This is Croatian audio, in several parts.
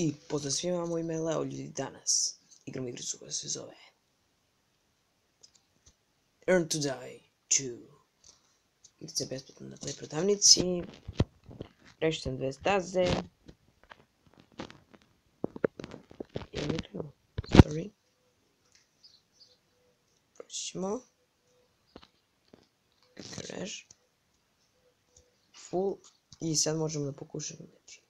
I pozdrawiam mój maila od ludzi danas. Igram igry, która się zove. Earn to Die 2. Лице безплатно на Play продавници. Рещен 200 тази. Името. Sorry. Почему? Креш. Фул. И сега можем да покушаме. Значи.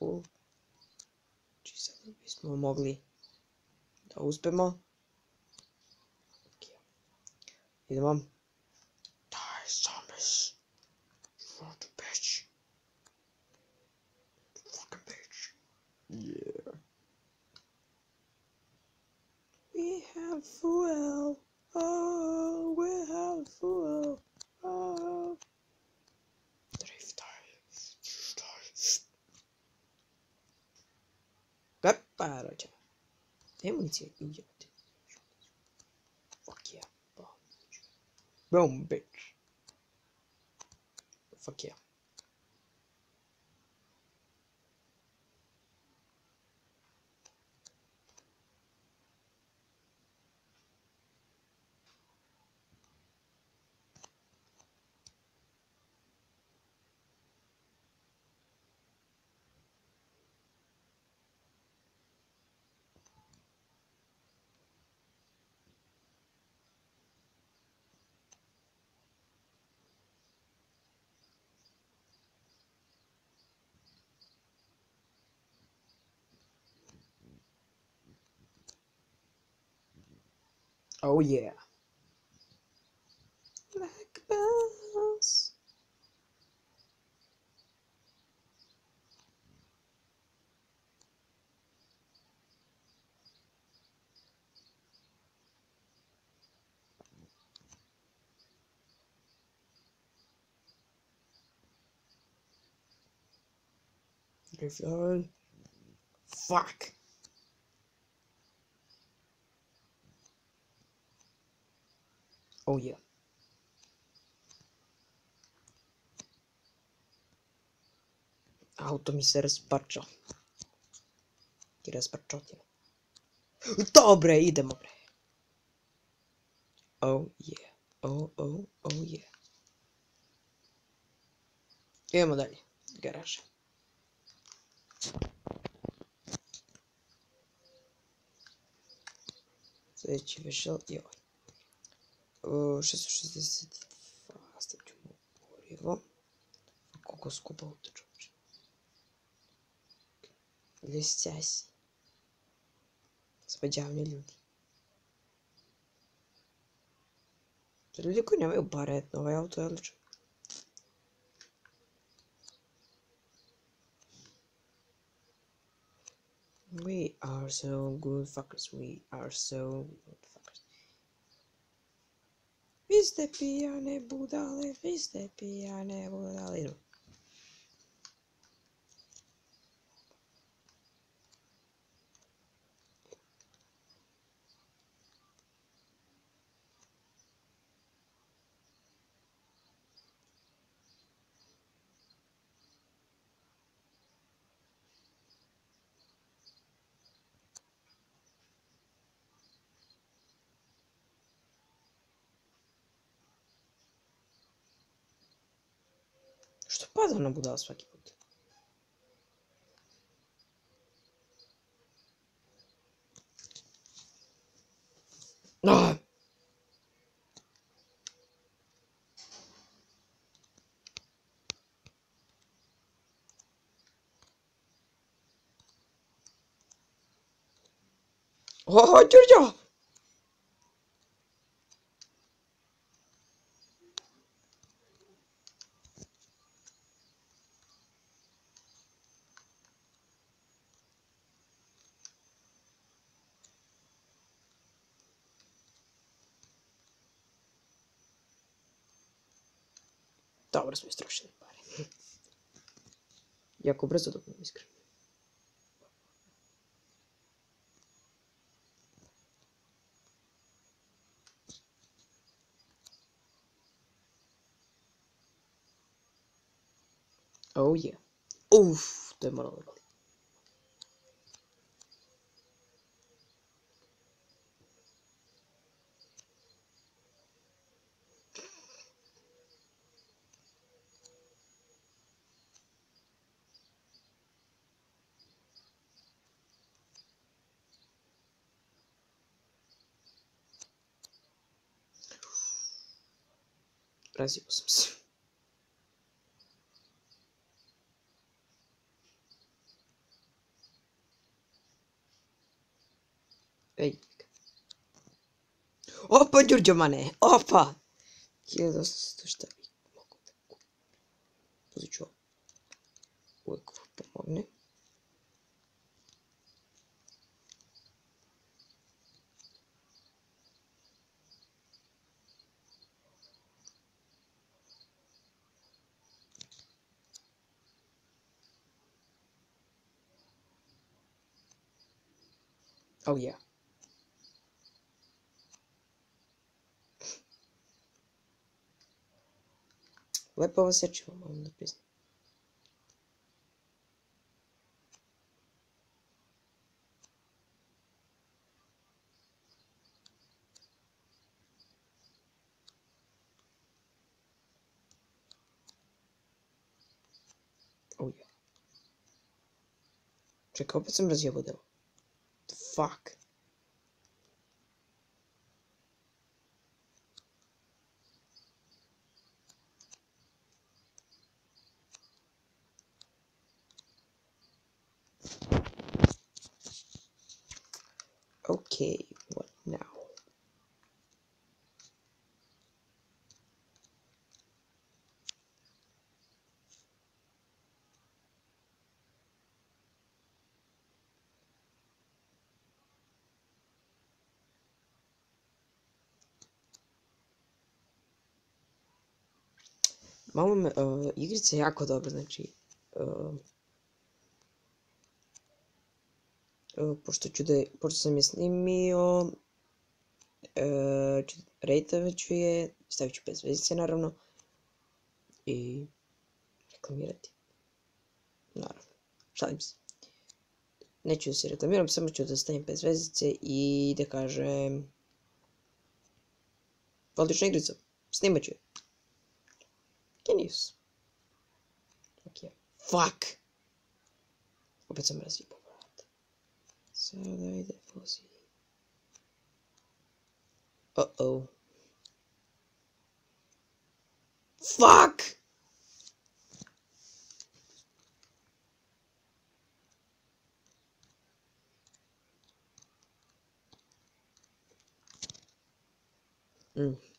Možemo da pokušamo znači full. Znači sad bismo mogli da uspemo. Okay. Idemo. Zombies. You want to bitch. Fucking bitch. Yeah. We have fuel. Temos idiota. O que é? Bom, bitch. Fuck yeah. Oh yeah. Like bells. Graveyard. Fuck. Oh yeah. Auto mi se rasparča. Ti rasparčotine. Dobre, idemo bre. Oh yeah. Oh, oh, oh yeah. Idemo dalje. Garaža. Sljedeći vešel je ovaj. 662 степчимо гориво. Колко скупа от чуваш? Листя си. Сподявні люди. Люди кои немају баре новај авто е одличен. We are so good fuckers. We are so good fuckers. Ste pijane budale, vi ste pijane budale. Pada na budala svaki put? Ah! Oh, Giorgio! Добре, з містрощений парень. Як образ задобну іскри. Оу є. Уф, ти морали. opa Ei. Hoppa Giorgio Mané. Hoppa. Kieldos största está aqui Pozdrav. Och jag kommer ihåg nu. Oh, yeah. Лепова сечова вам написано. Oh, yeah. Czekaj, po co raz ja budę? Fuck? Malo me, uh, igrica je jako dobra, znači, uh, uh, pošto ću da, pošto sam je snimio, uh, ću, rejtovat ću je, stavit ću bez vezice naravno, i reklamirati. Naravno, šalim se. Neću da se reklamiram, samo ću da stavim bez vezice i da kažem... Odlična igrica, snimat ću je. que nisso. Aqui, ó. Fuck! Vou pensar mais assim. Saudade fosse. Uh-oh. Fuck! Mm.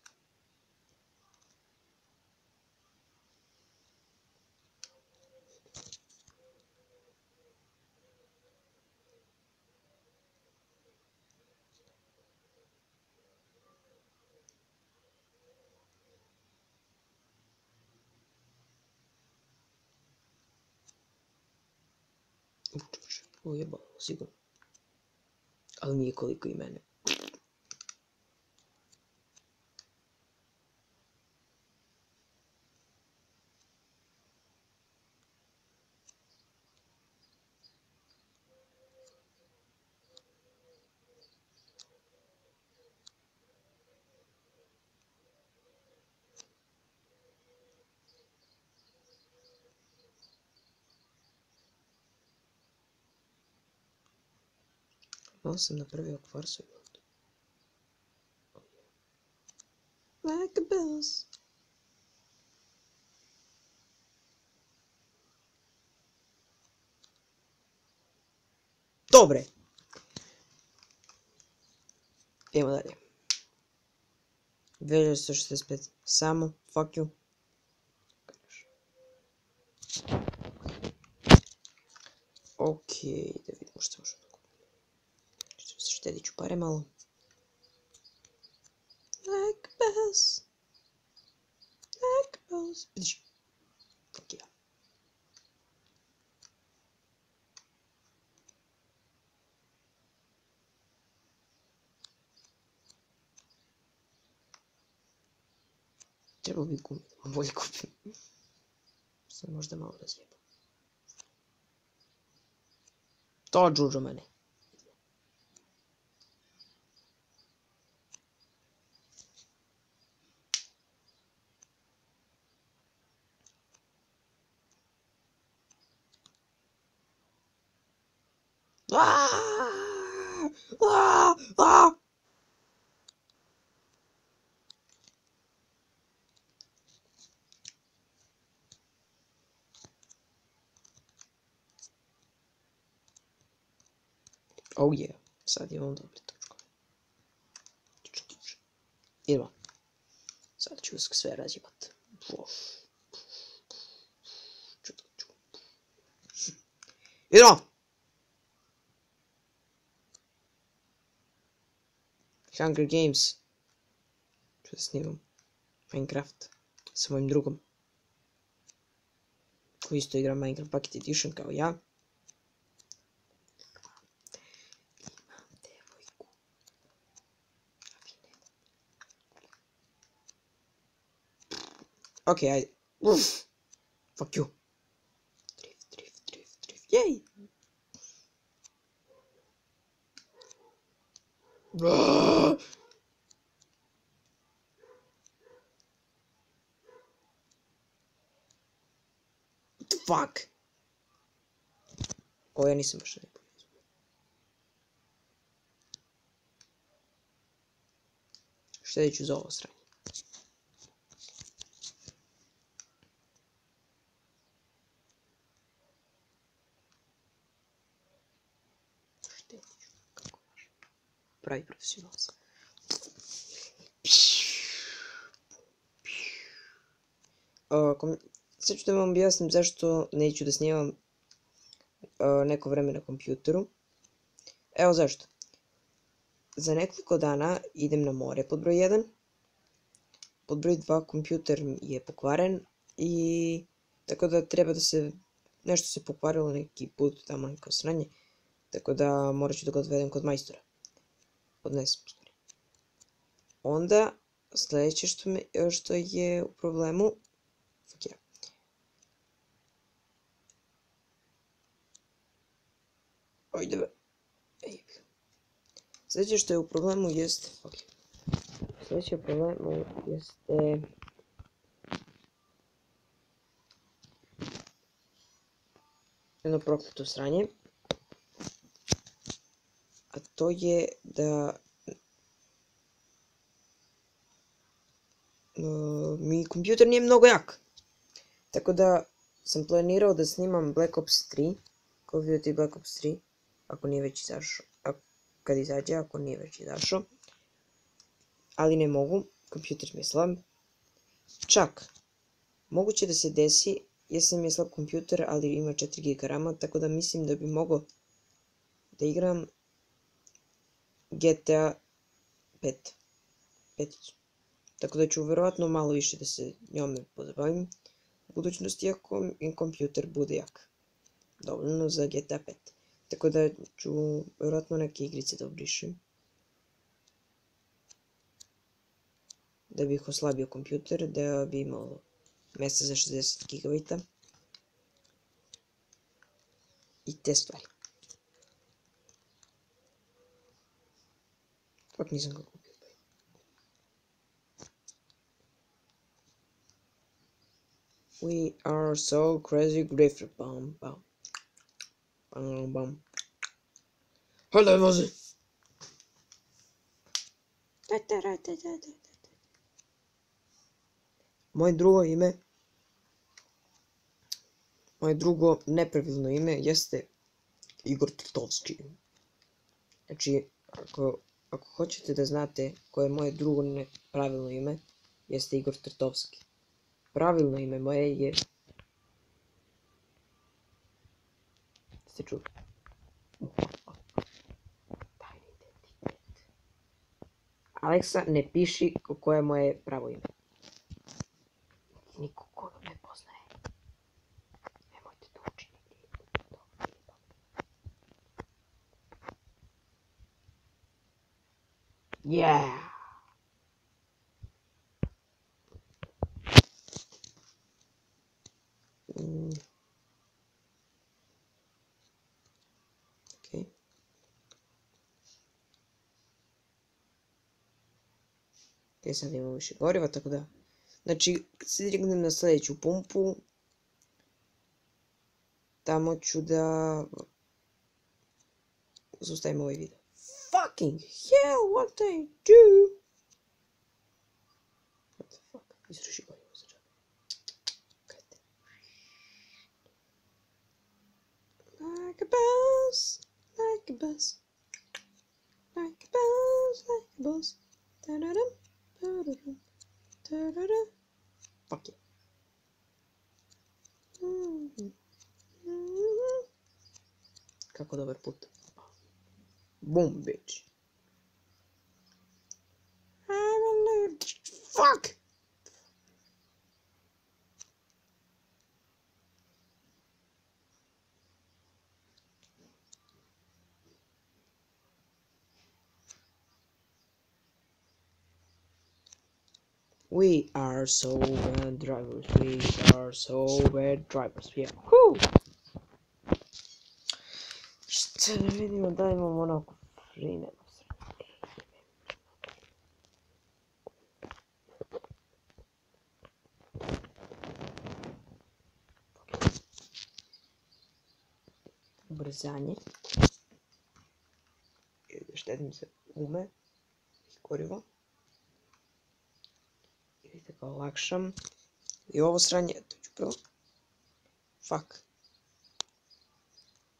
そういえば、星君。A un mio colico in mano. Malo sam napravio kvarsu. Like a boss. Dobre. Idemo dalje. 2165. Samo. Fuck you. Ok, da vidimo što možemo da kupimo. Štedit ću pare malo. Like boss. Like a boss. Pdiš. Fuck yeah. Treba bi gume, bolje kupim. Sam možda malo razjebao. To džuđo mene. Oh yeah, sad imam dobre točkove. Idemo. Sad ću sve razjebat. Idemo! Hunger Games. Ću da snimam. Minecraft. Sa mojim drugom. Koji isto igra Minecraft Pocket Edition kao ja. Ok, ajde. Uf. Fuck you. Drift, drift, drift, drift. Ah! What the fuck? O, ja nisam baš najbolji. Štedit ću za ovo sranje. Štedit ću, kako može. Pravi profesionalac. Uh, kom- vam objasnim zašto neću da snimam neko vreme na kompjuteru. Evo zašto. Za nekoliko dana idem na more pod broj 1. Pod broj 2 kompjuter je pokvaren i tako da treba da se nešto se pokvarilo neki put tamo neko sranje. Tako da morat ću da ga odvedem kod majstora. Odnesem u stvari. Onda sljedeće što, me, što je u problemu yeah. Ajde be. Sljedeće što je u problemu jeste... Ok. Sljedeće u problemu jeste... Jedno prokleto sranje. A to je da... Uh, mi kompjuter nije mnogo jak. Tako da sam planirao da snimam Black Ops 3. Call of Duty Black Ops 3. Ako nije već izašao. Kad izađe, ako nije već izašao. Ali ne mogu. Kompjuter mi je slab. Čak. Moguće da se desi. Jesam je slab kompjuter, ali ima 4 GB rama. Tako da mislim da bi mogao da igram GTA 5. Peticu. Tako da ću verovatno malo više da se njome pozabavim u budućnosti ako im kompjuter bude jak. Dovoljno za GTA 5. Tako da ću verovatno neke igrice da obrišem. Da bih oslabio kompjuter, da bi imao mjesta za 60 GB. I te stvari. Pak nisam ga kupio. We are so crazy grifter. Bam, bam. Bam, bam. Hajde, vozi! Moje drugo ime moje drugo nepravilno ime jeste Igor Titovski. Znači, ako, ako hoćete da znate koje je moje drugo nepravilno ime, jeste Igor Trtovski. Pravilno ime moje je... Ste čuli? Aleksa, ne piši koje je moje pravo ime. Niko ko me poznaje. Nemojte to učiniti. Yeah! Mm. Ok. Ok, sad imamo više goriva, tako da... Znači, dignem na sljedeću pumpu, tamo ću da... Zustavim ovaj video. Fucking hell, what they do? What the fuck? Istroši gorivo za. Like a boss, like a boss. Like a boss, like a boss. Da-da-dum, da-da-dum, da-da-dum. Ok. Kako dobar put. bitch Fuck! We are so bad drivers. We are so bad drivers. Yeah. Ху! Ще да видим да имам малко време. Обрезание. И да щедим се уме и кориво. Vidite kao olakšam. I ovo sranje, to ću prvo. Fuck.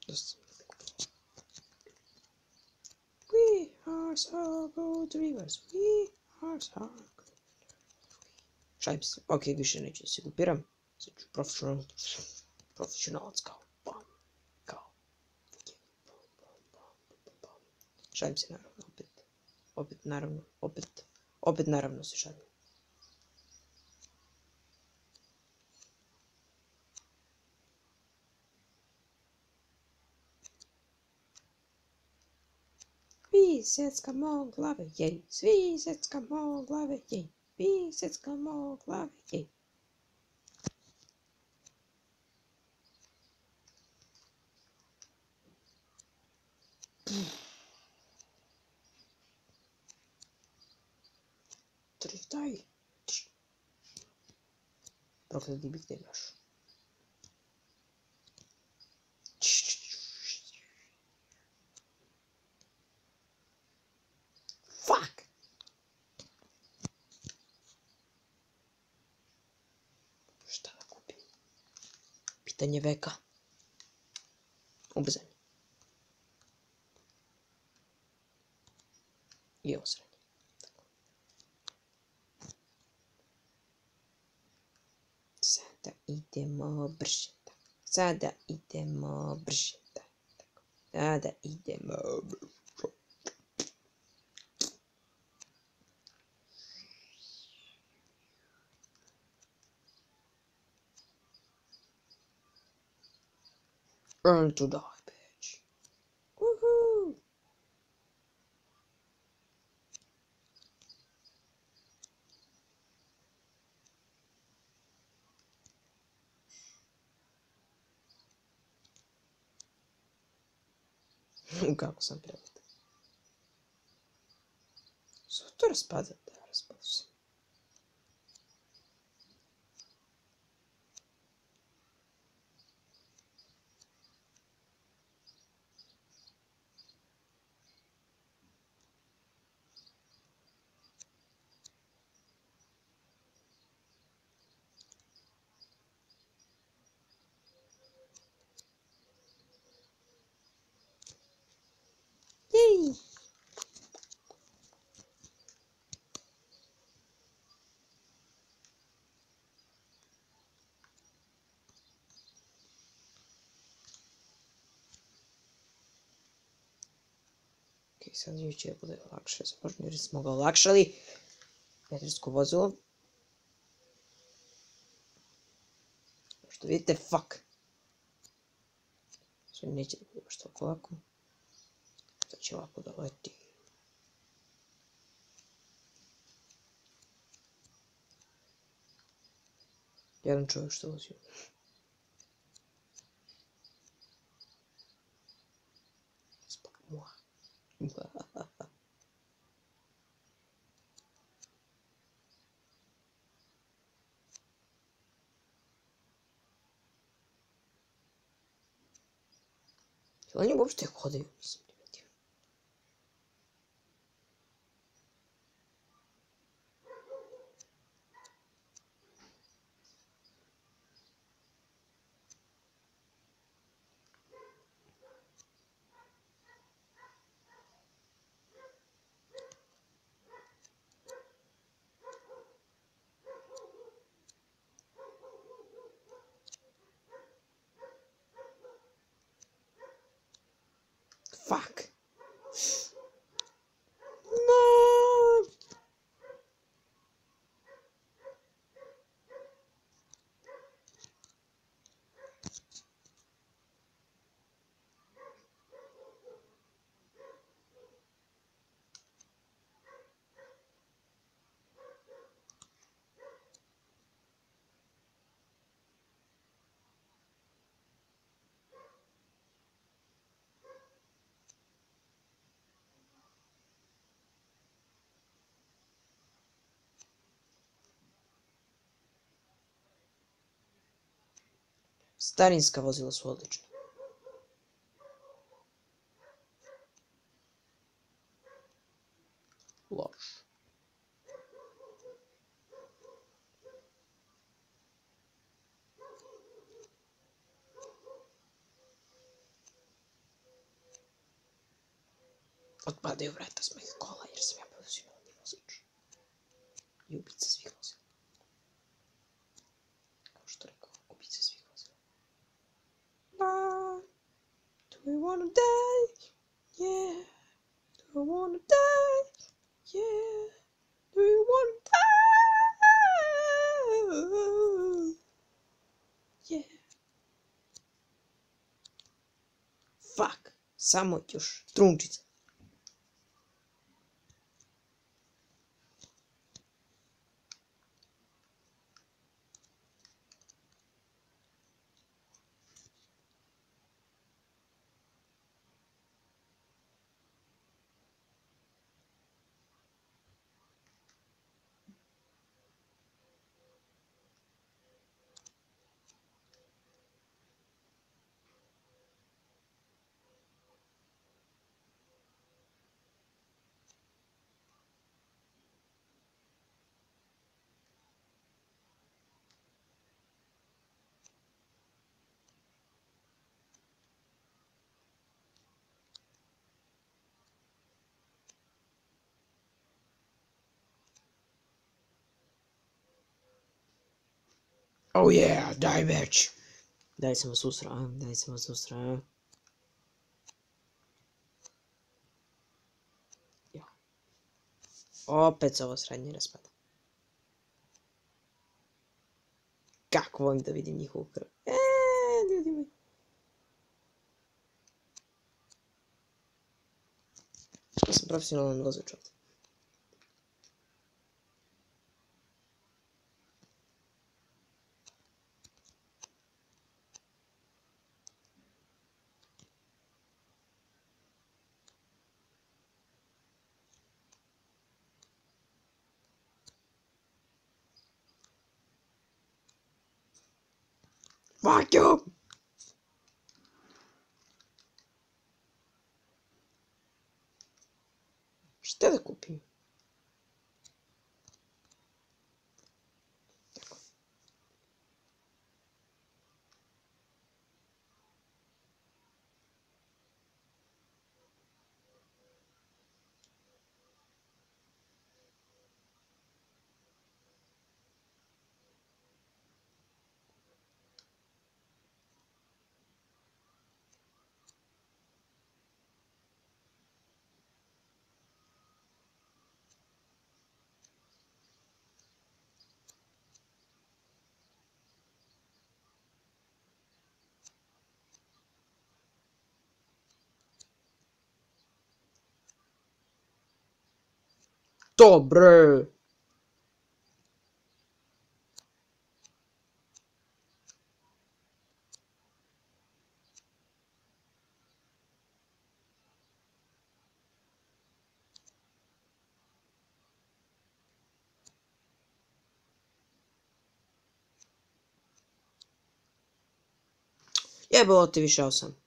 Dosta We are so good rivers. We are so good. Šalim se. Ok, više neću da se gupiram. Sad ću profesional, profesionalac kao bam. Kao. Šalim se naravno opet. Opet naravno. Opet. Opet naravno se šalim. Пісецька могла їй, свісецька могла їй, пісецька могла їй. Трітай. Проклятий бік не наш. Pitanje veka. Ubrzanje. I. Tako. Sada idemo brže. Sada idemo brže. Sada idemo brže. Earn to die, bitch. Woohoo! Kako sam preluta. Su to raspada? Ok, sad će da bude lakše za vožnju jer smo ga olakšali. Elektrijsko vozilo. Što vidite, fuck. Sve neće da bude baš toliko lako. Sad će ovako da leti. Jedan čovjek što vozio. Сьогодні був тих ходив. Starinska vozila su odlična. Loš. Otpadaju vrata s mojih kola jer sam ja profesionalni vozač. I ubica самотюж, трунчится. Oh yeah, se vas usra, daj se vas usra. Ja. Opet ovo srednje raspada. Kako volim da vidim njihovu krv. Eee, ljudi moji. Ja sam profesionalan vozač ovdje. Fuck you! Bre! Jebalo ti više sam.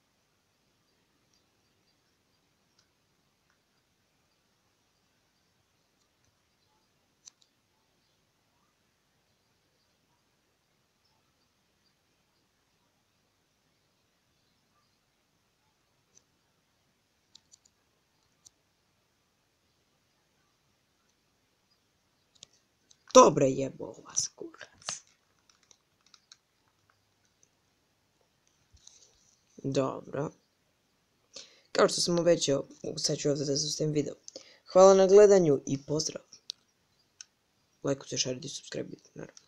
Dobre jebo vas kurac. Dobro. Kao što sam obećao, sad ću ovdje da zastavim video. Hvala na gledanju i pozdrav. Lajkujte, šarite i subscribe, naravno.